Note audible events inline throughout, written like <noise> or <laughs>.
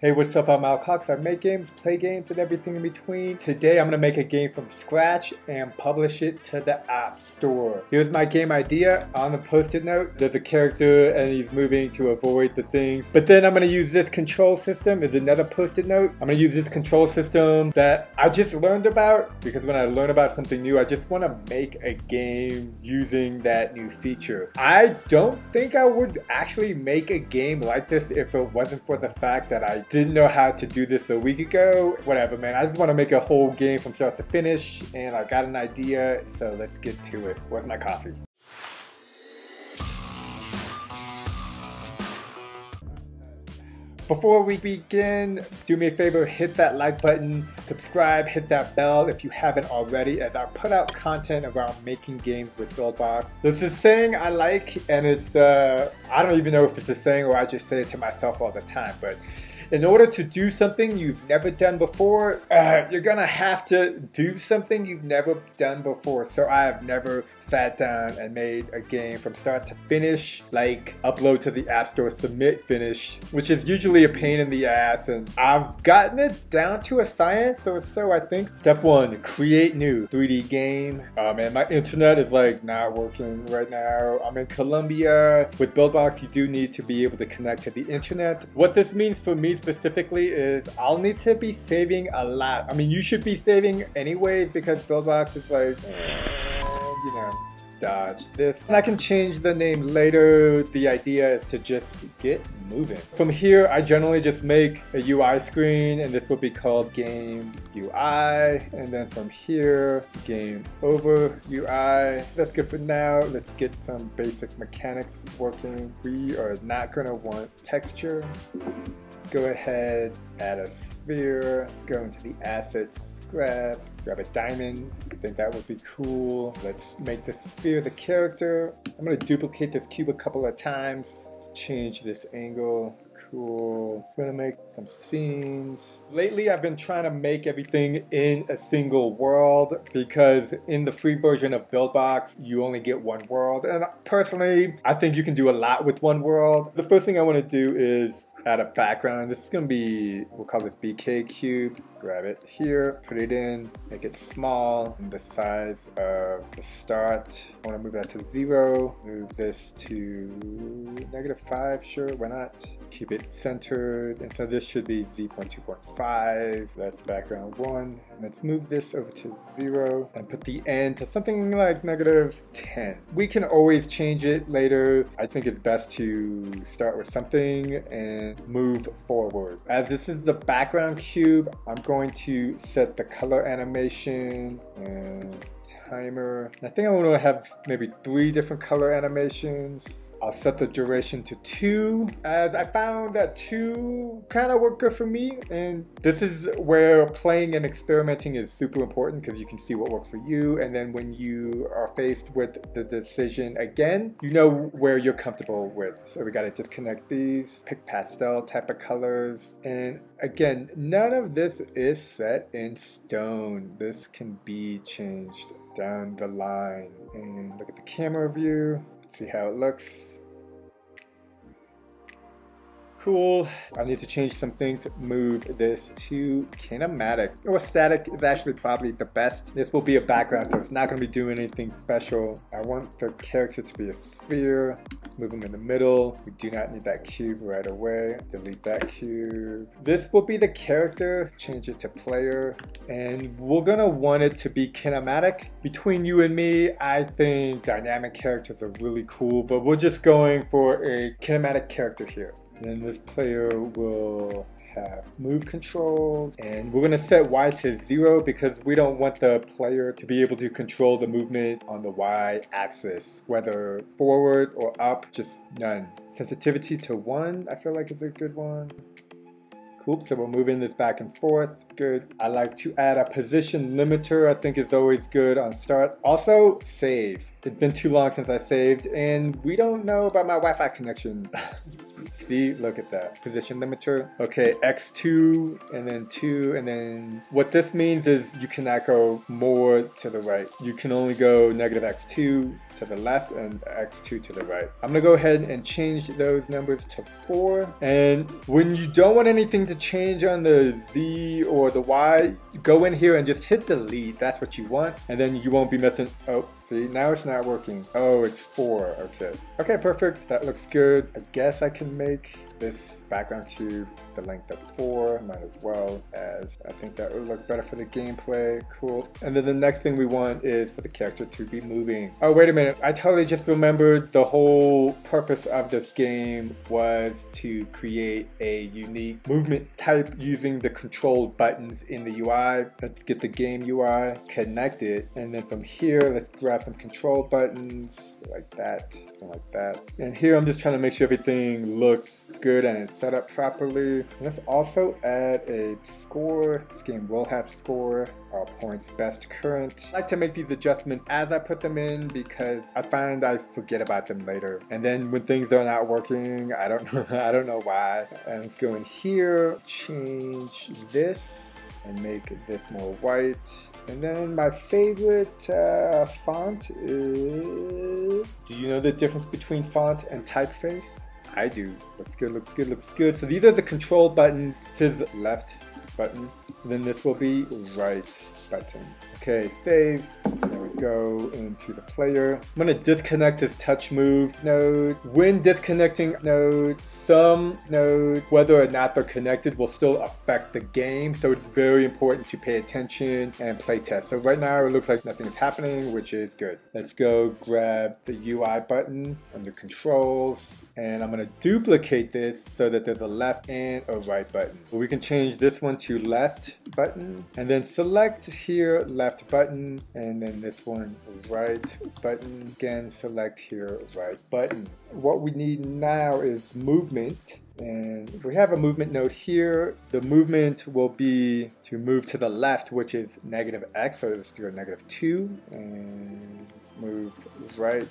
Hey, what's up? I'm Al Cox. I make games, play games, and everything in between. Today, I'm gonna make a game from scratch and publish it to the App Store. Here's my game idea. On the post-it note, there's a character and he's moving to avoid the things. But then I'm gonna use this control system. Is another post-it note. I'm gonna use this control system that I just learned about because when I learn about something new, I just want to make a game using that new feature. I don't think I would actually make a game like this if it wasn't for the fact that I didn't know how to do this a week ago. Whatever, man. I just want to make a whole game from start to finish, and I got an idea, so let's get to it. Where's my coffee? Before we begin, do me a favor, hit that like button, subscribe, hit that bell if you haven't already, as I put out content around making games with Buildbox. There's a saying I like, and it's, uh, I don't even know if it's a saying or I just say it to myself all the time, but in order to do something you've never done before, uh, you're gonna have to do something you've never done before. So I have never sat down and made a game from start to finish, like upload to the App Store, submit, finish, which is usually a pain in the ass. And I've gotten it down to a science. So, so I think step one, create new 3D game. Um, and my internet is like not working right now. I'm in Colombia. With Buildbox, you do need to be able to connect to the internet. What this means for me specifically is I'll need to be saving a lot. I mean, you should be saving anyways because Buildbox is like, oh, you know, dodge this. And I can change the name later. The idea is to just get moving. From here, I generally just make a UI screen and this will be called game UI. And then from here, game over UI. That's good for now. Let's get some basic mechanics working. We are not gonna want texture go ahead, add a sphere, go into the assets, grab, grab a diamond. I think that would be cool. Let's make the sphere the character. I'm gonna duplicate this cube a couple of times. Let's change this angle. Cool. I'm gonna make some scenes. Lately, I've been trying to make everything in a single world because in the free version of Buildbox, you only get one world. And personally, I think you can do a lot with one world. The first thing I wanna do is add a background. This is to be, we'll call this BK cube. Grab it here, put it in, make it small, the size of the start. I want to move that to zero, move this to negative five, sure, why not? Keep it centered, and so this should be z.2.5. That's background one. Let's move this over to zero and put the end to something like negative 10. We can always change it later. I think it's best to start with something and move forward. As this is the background cube, I'm going to set the color animation and timer. I think I want to have maybe three different color animations. I'll set the duration to two as I found that two kind of work good for me and this is where playing and experimenting is super important because you can see what works for you and then when you are faced with the decision again you know where you're comfortable with. So we got to disconnect these pick pastel type of colors and again none of this is set in stone. This can be changed down the line. And look at the camera view see how it looks cool. I need to change some things, move this to kinematic. Oh, or static is actually probably the best. This will be a background, so it's not gonna be doing anything special. I want the character to be a sphere. Let's move them in the middle. We do not need that cube right away. Delete that cube. This will be the character, change it to player. And we're gonna want it to be kinematic. Between you and me, I think dynamic characters are really cool, but we're just going for a kinematic character here. Then this player will have move controls and we're going to set Y to zero because we don't want the player to be able to control the movement on the Y axis, whether forward or up, just none. Sensitivity to one, I feel like is a good one. Cool, so we're moving this back and forth, good. I like to add a position limiter, I think is always good on start. Also, save. It's been too long since I saved and we don't know about my Wi-Fi connection. <laughs> See, look at that. Position limiter. Okay, X2 and then 2 and then what this means is you cannot go more to the right. You can only go negative X2 to the left and x2 to the right. I'm gonna go ahead and change those numbers to 4. And when you don't want anything to change on the z or the y, go in here and just hit delete. That's what you want. And then you won't be missing, oh, See, now it's not working. Oh, it's four, okay. Okay, perfect, that looks good. I guess I can make this background cube the length of 4, might as well as I think that would look better for the gameplay, cool. And then the next thing we want is for the character to be moving. Oh wait a minute, I totally just remembered the whole purpose of this game was to create a unique movement type using the control buttons in the UI. Let's get the game UI connected and then from here let's grab some control buttons like that, like that. And here I'm just trying to make sure everything looks good and it's set up properly. Let's also add a score. This game will have score, all points best current. I like to make these adjustments as I put them in because I find I forget about them later. And then when things are not working, I don't <laughs> know, I don't know why. And let's go in here, change this and make this more white. And then my favorite uh, font is... Do you know the difference between font and typeface? I do. Looks good, looks good, looks good. So these are the control buttons. This is left button. Then this will be right button. Okay, save. There we go into the player. I'm gonna disconnect this touch move node. When disconnecting node, some node, whether or not they're connected, will still affect the game. So it's very important to pay attention and play test. So right now it looks like nothing is happening, which is good. Let's go grab the UI button under controls. And I'm gonna duplicate this so that there's a left and a right button. We can change this one to left button and then select here left button and then this one right button. Again select here right button. What we need now is movement and we have a movement node here. The movement will be to move to the left which is negative x so let's do a negative 2 and move right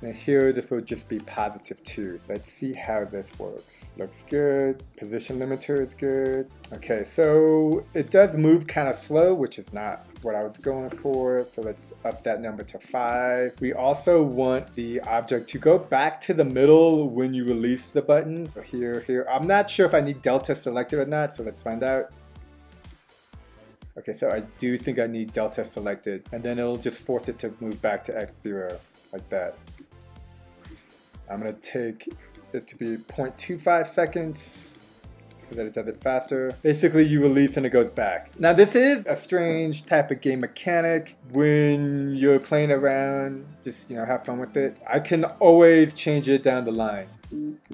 and here, this will just be positive 2. Let's see how this works. Looks good. Position limiter is good. Okay, so it does move kind of slow, which is not what I was going for. So let's up that number to 5. We also want the object to go back to the middle when you release the button. So here, here. I'm not sure if I need delta selected or not, so let's find out. Okay, so I do think I need delta selected, and then it'll just force it to move back to x0, like that. I'm to take it to be 0.25 seconds so that it does it faster. Basically, you release and it goes back. Now, this is a strange type of game mechanic. When you're playing around, just, you know, have fun with it. I can always change it down the line.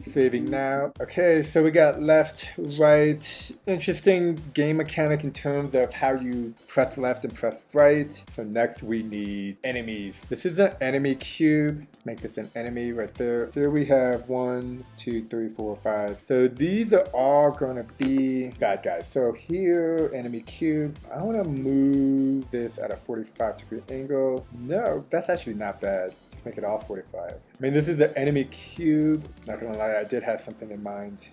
Saving now. Okay, so we got left, right. Interesting game mechanic in terms of how you press left and press right. So next we need enemies. This is an enemy cube. Make this an enemy right there. Here we have one, two, three, four, five. So these are all gonna be bad guys. So here, enemy cube. I wanna move this at a 45 degree angle. No, that's actually not bad. Make it all 45. I mean, this is the enemy cube. Not gonna lie, I did have something in mind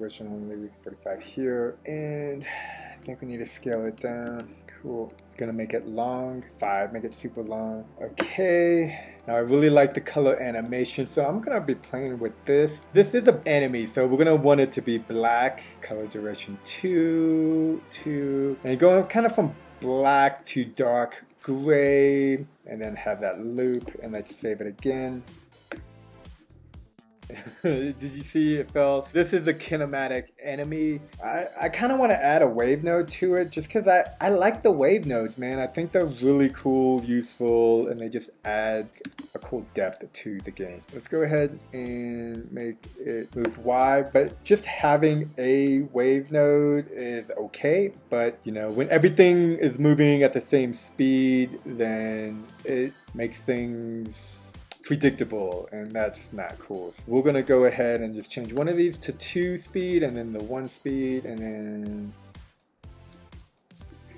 originally. 45 here. And I think we need to scale it down. Cool. It's gonna make it long. Five, make it super long. Okay. Now I really like the color animation, so I'm gonna be playing with this. This is an enemy, so we're gonna want it to be black. Color duration two, two. And going kind of from black to dark gray and then have that loop and let's save it again <laughs> Did you see it Phil? This is a kinematic enemy. I, I kind of want to add a wave node to it just because I, I like the wave nodes, man. I think they're really cool, useful, and they just add a cool depth to the game. Let's go ahead and make it move Y, but just having a wave node is okay. But, you know, when everything is moving at the same speed, then it makes things predictable and that's not cool. So we're gonna go ahead and just change one of these to two speed and then the one speed and then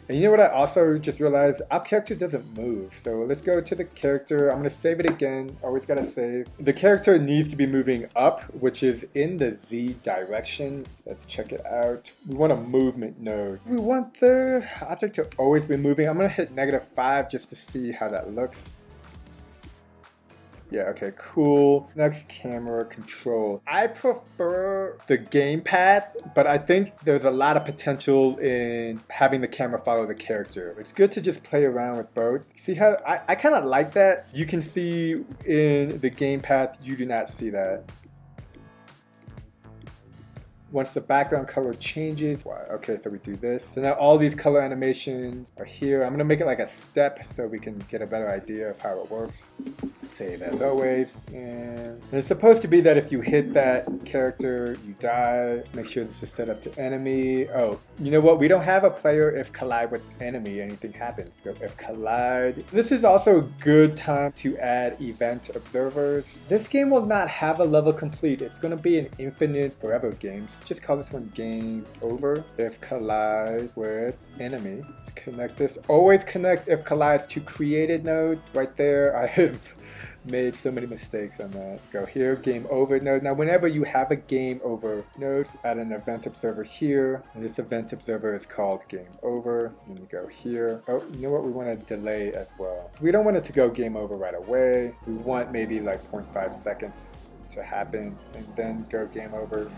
And you know what I also just realized? Our character doesn't move. So let's go to the character. I'm gonna save it again. Always gotta save. The character needs to be moving up, which is in the Z direction. Let's check it out. We want a movement node. We want the object to always be moving. I'm gonna hit negative five just to see how that looks. Yeah, okay, cool. Next, camera control. I prefer the gamepad, but I think there's a lot of potential in having the camera follow the character. It's good to just play around with both. See how, I, I kind of like that. You can see in the gamepad, you do not see that once the background color changes, okay, so we do this. So now all these color animations are here. I'm gonna make it like a step so we can get a better idea of how it works. Save as always. And, it's supposed to be that if you hit that character, you die. Make sure this is set up to enemy. Oh, you know what? We don't have a player if collide with enemy, anything happens. Go if collide. This is also a good time to add event observers. This game will not have a level complete. It's gonna be an infinite forever game just call this one game over if collide with enemy. Let's connect this. Always connect if collides to created node right there. <laughs> I have made so many mistakes on that. Go here, game over node. Now whenever you have a game over node, add an event observer here. And this event observer is called game over. And you go here. Oh, you know what? We want to delay as well. We don't want it to go game over right away. We want maybe like 0.5 seconds to happen and then go game over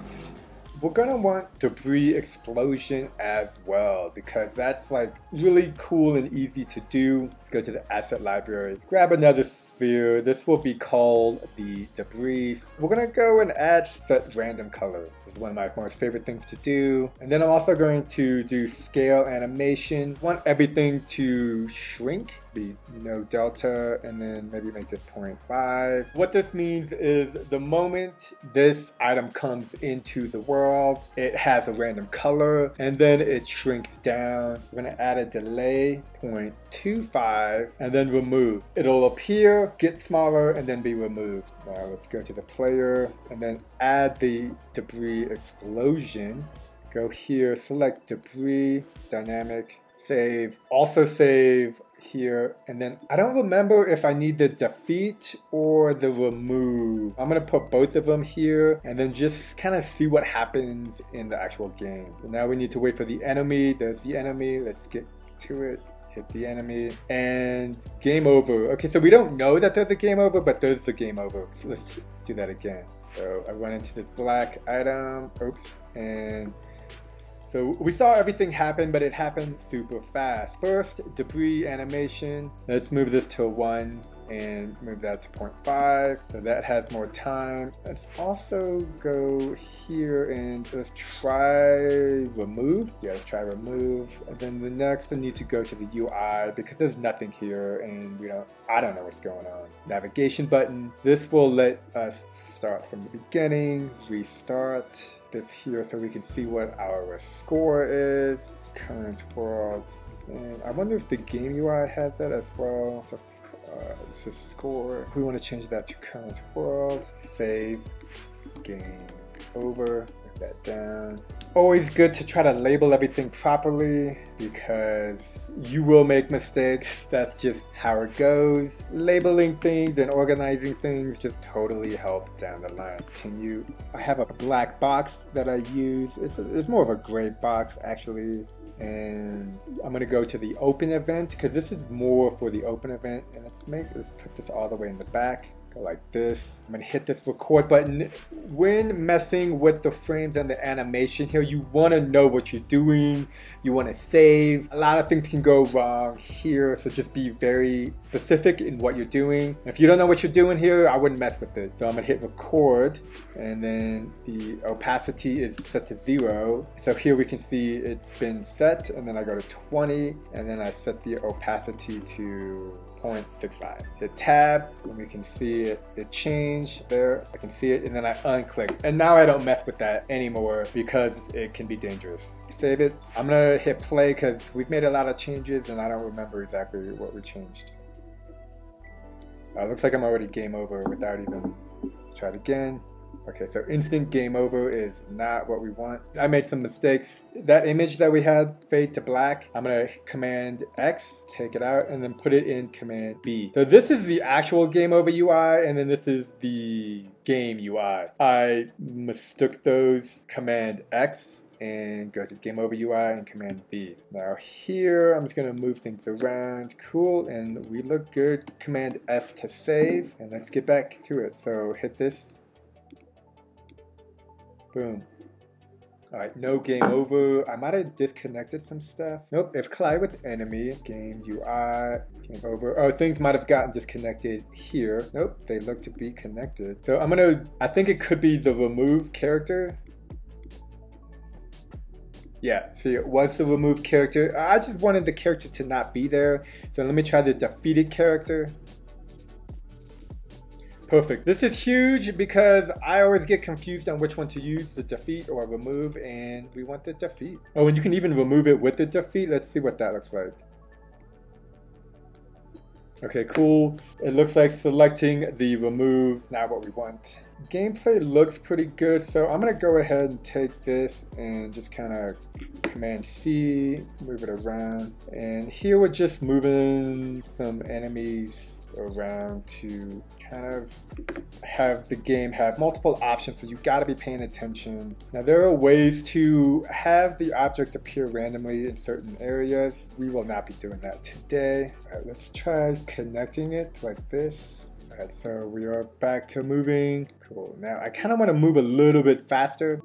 we're gonna want debris explosion as well because that's like really cool and easy to do. Let's go to the asset library, grab another sphere. This will be called the debris. We're gonna go and add set random color. This is one of my most favorite things to do. And then I'm also going to do scale animation. want everything to shrink be no delta and then maybe make this 0.5. What this means is the moment this item comes into the world, it has a random color and then it shrinks down. We're gonna add a delay 0.25 and then remove. It'll appear, get smaller and then be removed. Now let's go to the player and then add the debris explosion. Go here, select debris, dynamic, save. Also save here and then I don't remember if I need the defeat or the remove. I'm gonna put both of them here and then just kind of see what happens in the actual game. So now we need to wait for the enemy. There's the enemy. Let's get to it hit the enemy, and game over. Okay, so we don't know that there's a game over, but there's a game over. So let's do that again. So I run into this black item, oops, and so we saw everything happen, but it happened super fast. First, debris animation. Let's move this to 1 and move that to 0.5 so that has more time. Let's also go here and let's try remove. Yeah, let's try remove. And then the next I need to go to the UI because there's nothing here and we don't, I don't know what's going on. Navigation button. This will let us start from the beginning, restart this here so we can see what our score is. Current world. And I wonder if the game UI has that as well. So, uh, this is score. We want to change that to current world. Save. Game over that down. Always good to try to label everything properly because you will make mistakes. That's just how it goes. Labeling things and organizing things just totally help down the line. Can you, I have a black box that I use. It's, a, it's more of a gray box actually and I'm gonna go to the open event because this is more for the open event and let's make let's put this all the way in the back Go like this. I'm gonna hit this record button. When messing with the frames and the animation here, you wanna know what you're doing. You wanna save. A lot of things can go wrong here, so just be very specific in what you're doing. If you don't know what you're doing here, I wouldn't mess with it. So I'm gonna hit record, and then the opacity is set to zero. So here we can see it's been set, and then I go to 20, and then I set the opacity to 0.65. Hit tab, and we can see it, it changed there. I can see it, and then I unclick. And now I don't mess with that anymore because it can be dangerous. Save it. I'm gonna hit play because we've made a lot of changes and I don't remember exactly what we changed. Uh, looks like I'm already game over without even, let's try it again. Okay, so instant game over is not what we want. I made some mistakes. That image that we had, fade to black, I'm gonna command X, take it out, and then put it in command B. So this is the actual game over UI, and then this is the game UI. I mistook those command X and go to game over UI and command B. Now here, I'm just gonna move things around. Cool, and we look good. Command F to save, and let's get back to it. So hit this Boom. Alright, no game over. I might have disconnected some stuff. Nope, if collide with enemy, game UI, game over. Oh, things might have gotten disconnected here. Nope, they look to be connected. So I'm gonna, I think it could be the remove character. Yeah, it was the remove character. I just wanted the character to not be there. So let me try the defeated character. Perfect. This is huge because I always get confused on which one to use, the defeat or remove, and we want the defeat. Oh, and you can even remove it with the defeat. Let's see what that looks like. Okay, cool. It looks like selecting the remove, not what we want. Gameplay looks pretty good, so I'm gonna go ahead and take this and just kind of Command C, move it around. And here we're just moving some enemies around to kind of have the game have multiple options so you've got to be paying attention. Now there are ways to have the object appear randomly in certain areas. We will not be doing that today. let's try connecting it like this. Alright, so we are back to moving. Cool. Now I kind of want to move a little bit faster.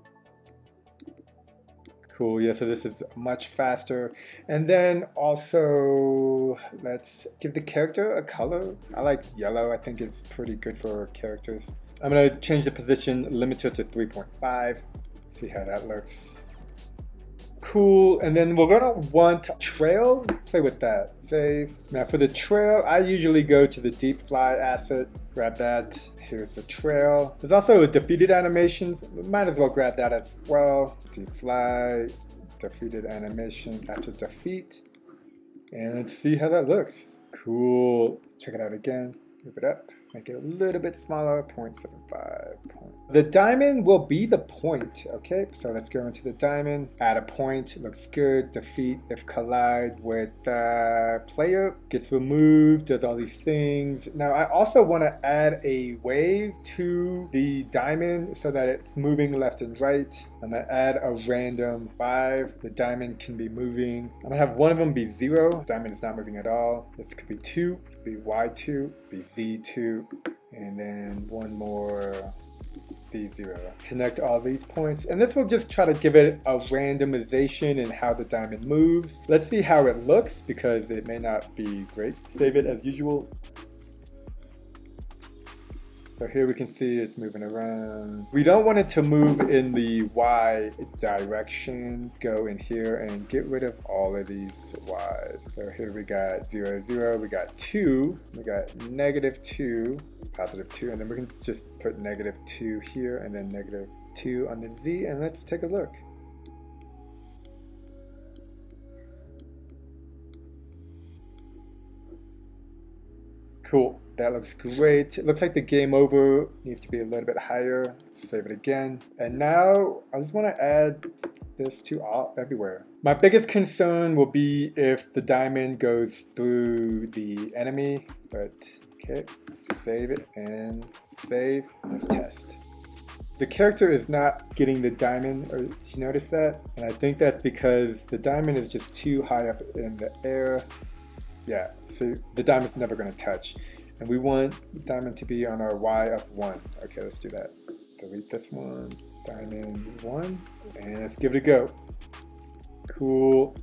Cool, yeah, so this is much faster. And then also, let's give the character a color. I like yellow, I think it's pretty good for characters. I'm gonna change the position limiter to 3.5. See how that looks. Cool, and then we're gonna want trail, play with that, save. Now for the trail, I usually go to the deep fly asset, grab that, Here's the trail. There's also defeated animations. Might as well grab that as well. Defly, defeated animation after defeat. And let's see how that looks. Cool. Check it out again. Move it up make it a little bit smaller, 0.75. The diamond will be the point, okay? So let's go into the diamond, add a point, looks good, defeat if collide with the player, gets removed, does all these things. Now I also want to add a wave to the diamond so that it's moving left and right. I'm gonna add a random five. The diamond can be moving. I'm gonna have one of them be zero. Diamond is not moving at all. This could be two, be Y2, be Z2, and then one more Z0. Connect all these points, and this will just try to give it a randomization in how the diamond moves. Let's see how it looks, because it may not be great. Save it as usual. So here we can see it's moving around. We don't want it to move in the Y direction. Go in here and get rid of all of these Y's. So here we got 0, 0, we got 2, we got negative 2, positive 2, and then we can just put negative 2 here and then negative 2 on the Z, and let's take a look. Cool. That looks great. It looks like the game over needs to be a little bit higher. Save it again. And now I just want to add this to all everywhere. My biggest concern will be if the diamond goes through the enemy, but okay, save it and save. Let's test. The character is not getting the diamond, or did you notice that? And I think that's because the diamond is just too high up in the air. Yeah, so the diamond's never gonna touch. And we want diamond to be on our Y of one. Okay, let's do that. Delete this one, diamond one, and let's give it a go. Cool.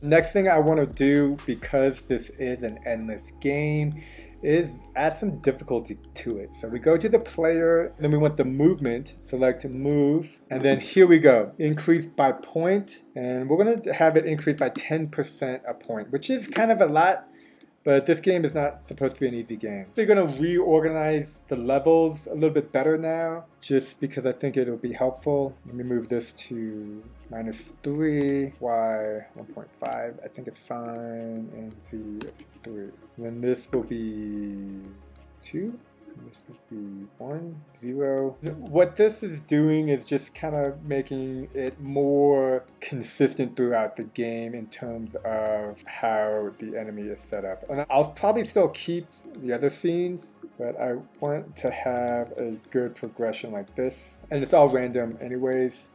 Next thing I want to do, because this is an endless game, is add some difficulty to it. So we go to the player, then we want the movement, select move, and then here we go, increase by point, and we're gonna have it increase by 10% a point, which is kind of a lot, but this game is not supposed to be an easy game. They're gonna reorganize the levels a little bit better now, just because I think it'll be helpful. Let me move this to minus 3, y 1.5, I think it's fine, and z 3. Then this will be 2? This would be one, zero. What this is doing is just kind of making it more consistent throughout the game in terms of how the enemy is set up. And I'll probably still keep the other scenes, but I want to have a good progression like this. And it's all random anyways.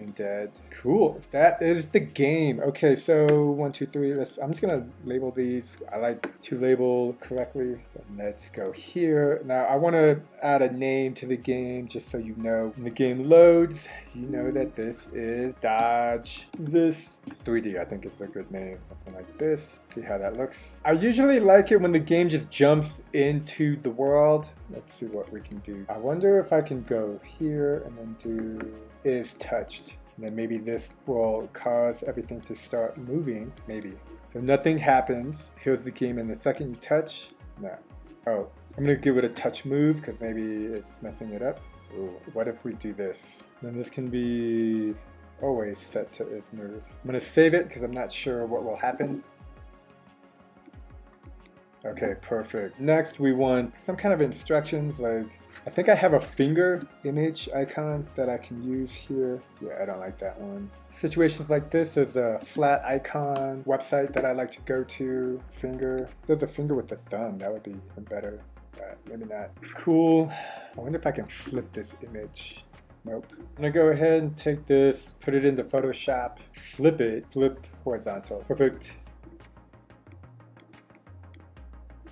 And dead. Cool. That is the game. Okay, so one, two, three. Let's. I'm just gonna label these. I like to label correctly. Let's go here. Now I want to add a name to the game just so you know when the game loads, you know that this is Dodge. This 3D. I think it's a good name. Something like this. See how that looks. I usually like it when the game just jumps into the world. Let's see what we can do. I wonder if I can go here and then do is touched. And then maybe this will cause everything to start moving, maybe. So nothing happens. Here's the game and the second you touch, no. Oh, I'm gonna give it a touch move because maybe it's messing it up. Ooh, what if we do this? Then this can be always set to its move. I'm gonna save it because I'm not sure what will happen. Okay, perfect. Next we want some kind of instructions like I think I have a finger image icon that I can use here. Yeah, I don't like that one. Situations like this, is a flat icon website that I like to go to. Finger. There's a finger with a thumb. That would be even better. But maybe not. Cool. I wonder if I can flip this image. Nope. I'm gonna go ahead and take this, put it into Photoshop, flip it, flip horizontal. Perfect.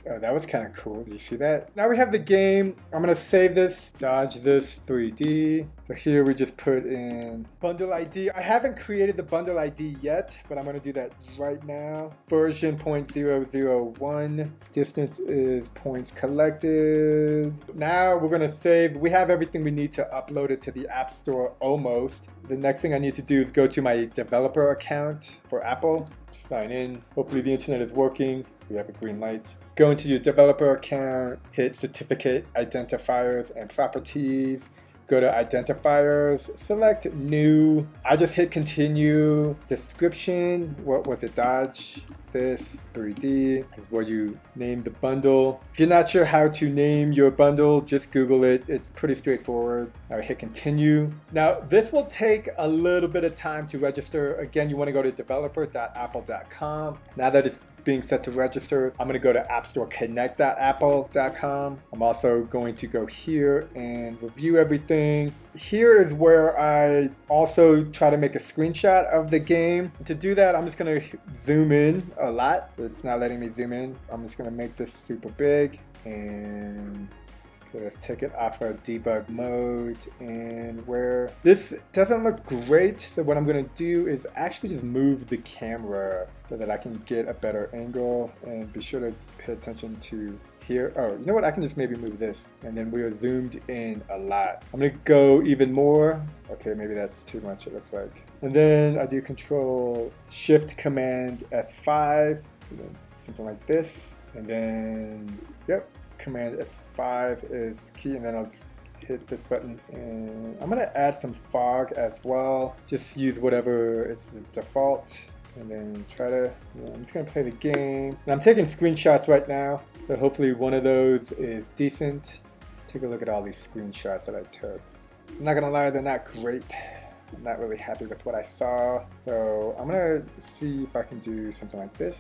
Oh, that was kind of cool. Do you see that? Now we have the game. I'm going to save this, dodge this 3D. So here we just put in bundle ID. I haven't created the bundle ID yet, but I'm going to do that right now. Version 0.001. Distance is points collected. Now we're going to save. We have everything we need to upload it to the App Store almost. The next thing I need to do is go to my developer account for Apple, sign in. Hopefully the internet is working we have a green light. Go into your developer account, hit certificate identifiers and properties, go to identifiers, select new. I just hit continue. Description, what was it, Dodge? This 3D is where you name the bundle. If you're not sure how to name your bundle, just Google it. It's pretty straightforward. Now hit continue. Now this will take a little bit of time to register. Again, you want to go to developer.apple.com. Now that it's being set to register, I'm going to go to appstoreconnect.apple.com. I'm also going to go here and review everything. Here is where I also try to make a screenshot of the game. To do that, I'm just going to zoom in a lot. It's not letting me zoom in. I'm just going to make this super big and let's take it off of debug mode and where this doesn't look great. So what I'm gonna do is actually just move the camera so that I can get a better angle and be sure to pay attention to here. Oh, you know what? I can just maybe move this and then we are zoomed in a lot. I'm gonna go even more. Okay, maybe that's too much it looks like. And then I do control shift command S5, something like this. And then, yep, Command S5 is key and then I'll just hit this button and I'm gonna add some fog as well. Just use whatever is the default and then try to you know, I'm just gonna play the game. And I'm taking screenshots right now so hopefully one of those is decent. Let's take a look at all these screenshots that I took. I'm not gonna lie they're not great. I'm not really happy with what I saw. So I'm gonna see if I can do something like this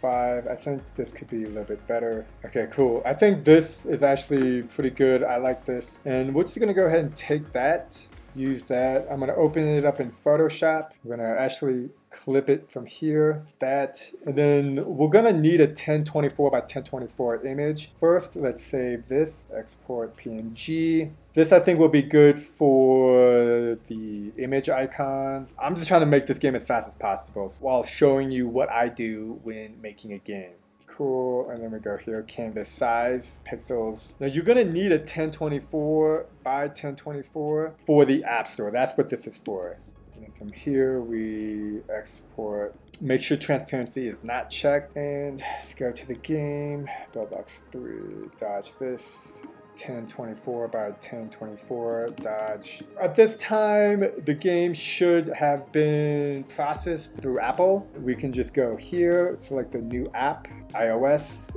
five. I think this could be a little bit better. Okay, cool. I think this is actually pretty good. I like this. And we're just gonna go ahead and take that, use that. I'm gonna open it up in Photoshop. I'm gonna actually clip it from here, that, and then we're gonna need a 1024 by 1024 image. First, let's save this, export PNG. This I think will be good for the image icon. I'm just trying to make this game as fast as possible while showing you what I do when making a game cool and then we go here canvas size pixels now you're gonna need a 1024 by 1024 for the app store that's what this is for And then from here, we export. Make sure transparency is not checked. And let's go to the game. Buildbox 3, dodge this. 1024 by 1024 Dodge. At this time, the game should have been processed through Apple. We can just go here, select the new app, iOS,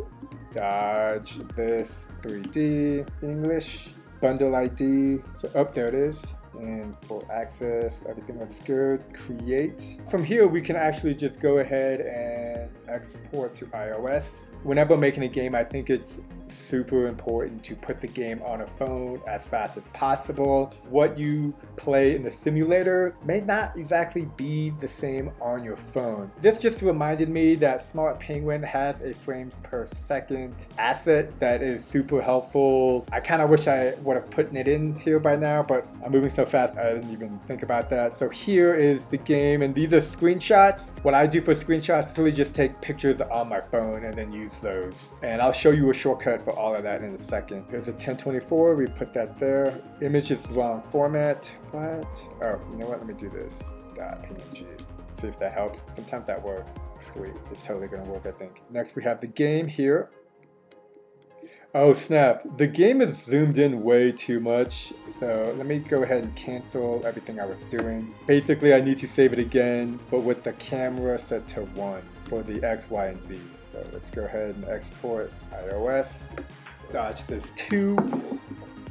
Dodge this 3D, English, bundle ID. So up oh, there it is and for access, everything looks good. Create. From here, we can actually just go ahead and export to iOS. Whenever making a game, I think it's super important to put the game on a phone as fast as possible. What you play in the simulator may not exactly be the same on your phone. This just reminded me that Smart Penguin has a frames per second asset that is super helpful. I kind of wish I would have put it in here by now, but I'm moving so fast I didn't even think about that. So here is the game and these are screenshots. What I do for screenshots is really just take pictures on my phone and then use those. And I'll show you a shortcut for all of that in a second. Here's a 1024, we put that there. Image is wrong format. What? Oh, you know what? Let me do this. .png. See if that helps. Sometimes that works. Sweet. It's totally gonna work, I think. Next we have the game here. Oh snap, the game is zoomed in way too much, so let me go ahead and cancel everything I was doing. Basically I need to save it again, but with the camera set to 1 for the X, Y, and Z. So let's go ahead and export iOS, dodge this 2,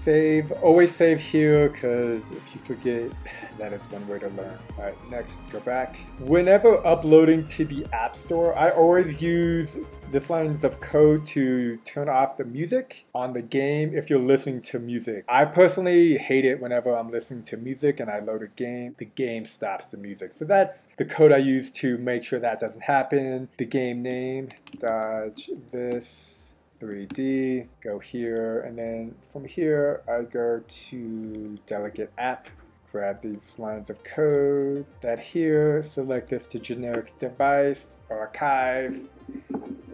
save, always save here because if you forget, that is one way to learn. All right, next, let's go back. Whenever uploading to the App Store, I always use this lines of code to turn off the music on the game if you're listening to music. I personally hate it whenever I'm listening to music and I load a game, the game stops the music. So that's the code I use to make sure that doesn't happen. The game name, dodge this. 3D, go here, and then from here I go to delegate app, grab these lines of code, that here, select this to generic device, archive,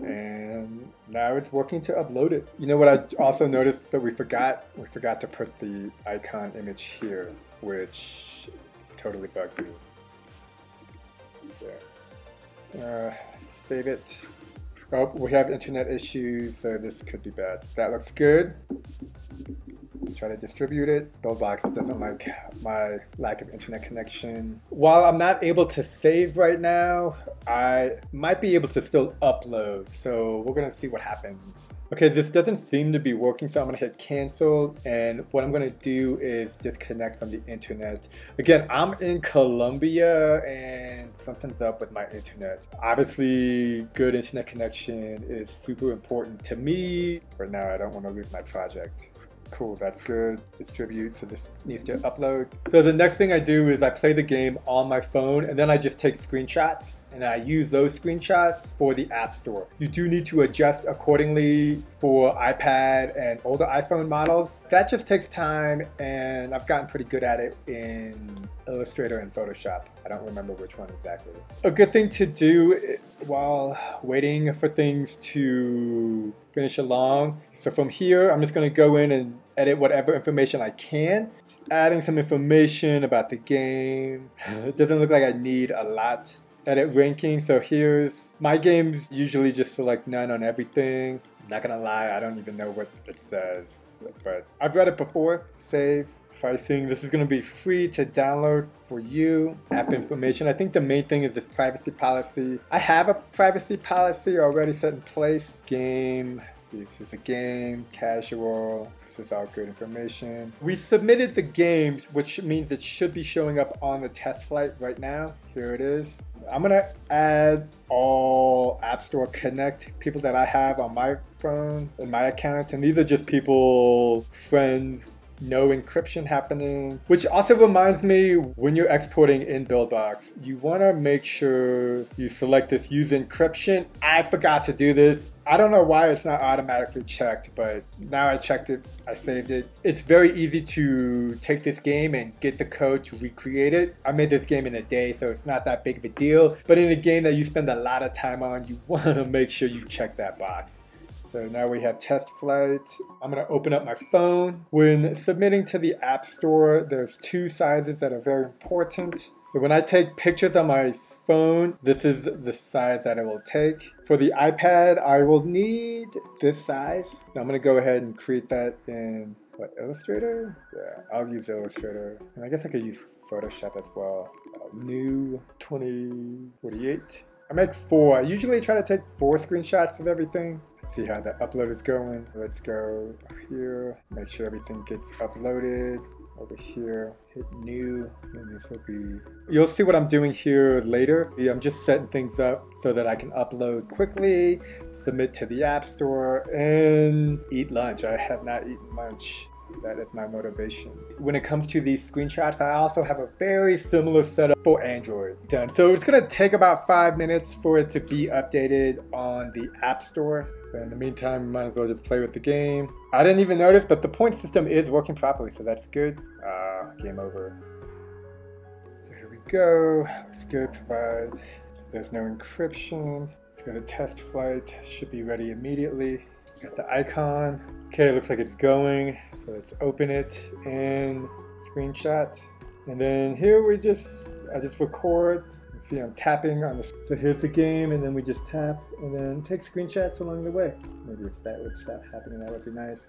and now it's working to upload it. You know what I also noticed that we forgot? We forgot to put the icon image here, which totally bugs me. There. Uh, save it. Oh, we have internet issues, so this could be bad. That looks good try to distribute it. Buildbox doesn't like my lack of internet connection. While I'm not able to save right now, I might be able to still upload. So we're gonna see what happens. Okay, this doesn't seem to be working, so I'm gonna hit cancel. And what I'm gonna do is disconnect from the internet. Again, I'm in Colombia and something's up with my internet. Obviously, good internet connection is super important to me. For now, I don't wanna lose my project. Cool, that's good. Distribute, so this needs to upload. So the next thing I do is I play the game on my phone and then I just take screenshots and I use those screenshots for the App Store. You do need to adjust accordingly for iPad and older iPhone models. That just takes time and I've gotten pretty good at it in Illustrator and Photoshop. I don't remember which one exactly. A good thing to do eh, while waiting for things to finish along. So from here, I'm just gonna go in and edit whatever information I can. Just adding some information about the game. <laughs> It doesn't look like I need a lot. Edit ranking, so here's, my games usually just select none on everything. Not gonna lie, I don't even know what it says, but I've read it before. Save, pricing. This is to be free to download for you. App information. I think the main thing is this privacy policy. I have a privacy policy already set in place. Game. This is a game, casual, this is all good information. We submitted the games, which means it should be showing up on the test flight right now. Here it is. I'm gonna add all App Store Connect people that I have on my phone and my account, and these are just people, friends, no encryption happening. Which also reminds me, when you're exporting in BuildBox, you wanna make sure you select this use encryption. I forgot to do this. I don't know why it's not automatically checked, but now I checked it, I saved it. It's very easy to take this game and get the code to recreate it. I made this game in a day, so it's not that big of a deal. But in a game that you spend a lot of time on, you <laughs> wanna make sure you check that box. So now we have test flight. I'm gonna open up my phone. When submitting to the App Store, there's two sizes that are very important. When I take pictures on my phone, this is the size that I will take. For the iPad, I will need this size. Now I'm gonna go ahead and create that in what, Illustrator? Yeah, I'll use Illustrator. And I guess I could use Photoshop as well. Uh, new 2048. I make four. I usually try to take four screenshots of everything. See how the upload is going. Let's go here, make sure everything gets uploaded over here, hit new, and this will be, you'll see what I'm doing here later. I'm just setting things up so that I can upload quickly, submit to the App Store, and eat lunch. I have not eaten lunch. That is my motivation. When it comes to these screenshots, I also have a very similar setup for Android done. So it's gonna take about five minutes for it to be updated on the App Store. But in the meantime, might as well just play with the game. I didn't even notice, but the point system is working properly, so that's good. Uh, game over. So here we go. Looks good. Provide. There's no encryption. Let's go to test flight. Should be ready immediately. Got the icon. Okay, looks like it's going. So let's open it and screenshot. And then here we just, I just record See, I'm tapping on the, so here's the game, and then we just tap, and then take screenshots along the way. Maybe if that would stop happening, that would be nice.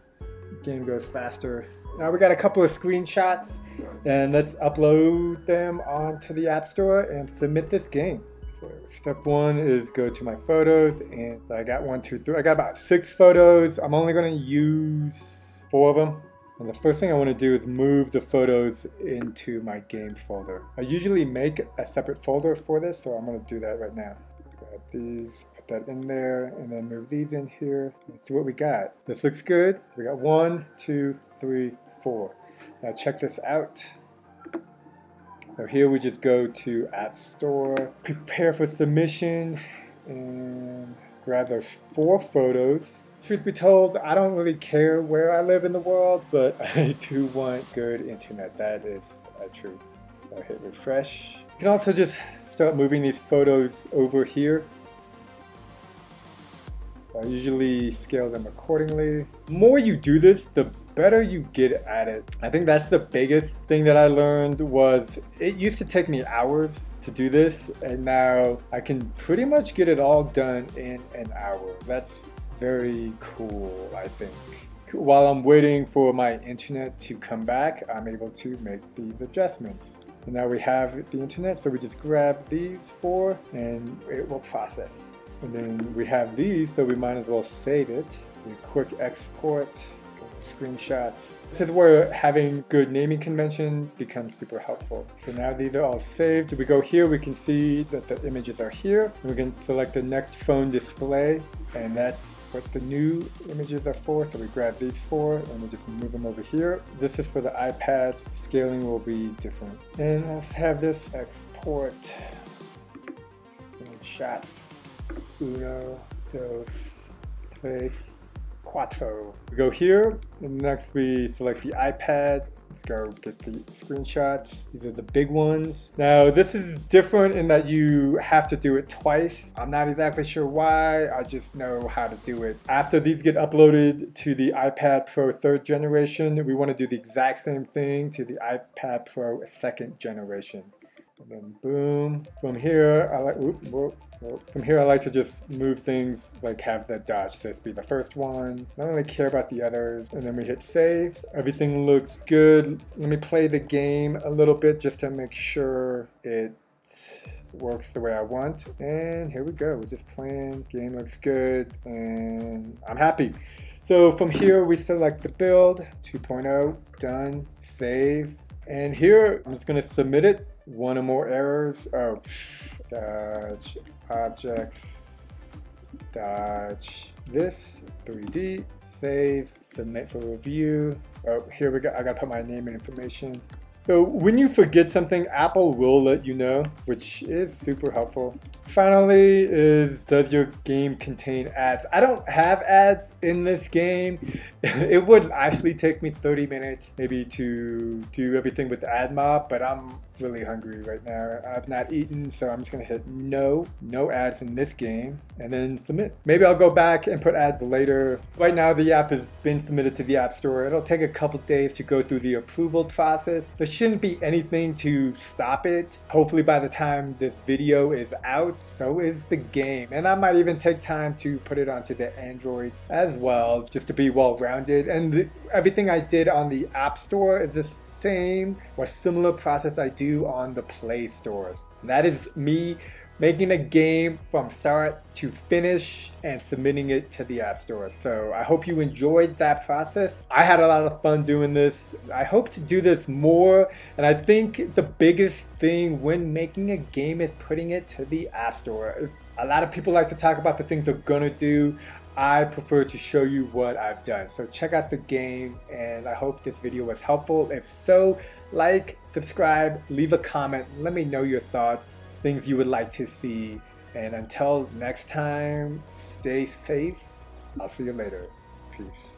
Game goes faster. Now we got a couple of screenshots, and let's upload them onto the App Store and submit this game. So step one is go to my photos, and so I got one, two, three. I got about six photos. I'm only gonna use four of them. And the first thing I want to do is move the photos into my game folder. I usually make a separate folder for this, so I'm to do that right now. Grab these, put that in there, and then move these in here. Let's see what we got. This looks good. We got one, two, three, four. Now check this out. So here we just go to App Store, prepare for submission, and grab those four photos truth be told, I don't really care where I live in the world, but <laughs> I do want good internet. That is a truth. So I hit refresh. You can also just start moving these photos over here. I usually scale them accordingly. The more you do this, the better you get at it. I think that's the biggest thing that I learned was it used to take me hours to do this and now I can pretty much get it all done in an hour. That's very cool, I think. While I'm waiting for my internet to come back, I'm able to make these adjustments. And now we have the internet, so we just grab these four and it will process. And then we have these, so we might as well save it. We quick export, screenshots. This is where having good naming convention becomes super helpful. So now these are all saved. We go here, we can see that the images are here. We can select the next phone display, and that's what the new images are for. So we grab these four and we just move them over here. This is for the iPads. Scaling will be different. And let's have this export screenshots. Uno, dos, tres, cuatro. We go here, and next we select the iPad. Let's go get the screenshots. These are the big ones. Now this is different in that you have to do it twice. I'm not exactly sure why, I just know how to do it. After these get uploaded to the iPad Pro third generation, we want to do the exact same thing to the iPad Pro second generation. And then boom. From here, I like, whoop, whoop, from here, I like to just move things, like have the dodge this be the first one. I don't really care about the others. And then we hit save. Everything looks good. Let me play the game a little bit just to make sure it works the way I want. And here we go. We're just playing. Game looks good. And I'm happy. So from here, we select the build 2.0. Done. Save. And here, I'm just going to submit it. One or more errors. Oh, dodge objects, dodge this, 3D, save, submit for review. Oh, here we go. I gotta put my name and information. So when you forget something, Apple will let you know, which is super helpful. Finally is, does your game contain ads? I don't have ads in this game. <laughs> it would actually take me 30 minutes maybe to do everything with AdMob, but I'm really hungry right now. I've not eaten, so I'm just gonna hit no, no ads in this game, and then submit. Maybe I'll go back and put ads later. Right now the app has been submitted to the App Store. It'll take a couple days to go through the approval process. There shouldn't be anything to stop it. Hopefully by the time this video is out, so is the game. And I might even take time to put it onto the Android as well, just to be well-rounded. And everything I did on the App Store is the same or similar process I do on the Play Stores. And that is me making a game from start to finish and submitting it to the App Store. So I hope you enjoyed that process. I had a lot of fun doing this. I hope to do this more. And I think the biggest thing when making a game is putting it to the App Store. A lot of people like to talk about the things they're gonna do. I prefer to show you what I've done. So check out the game and I hope this video was helpful. If so, like, subscribe, leave a comment, let me know your thoughts things you would like to see. And until next time, stay safe. I'll see you later. Peace.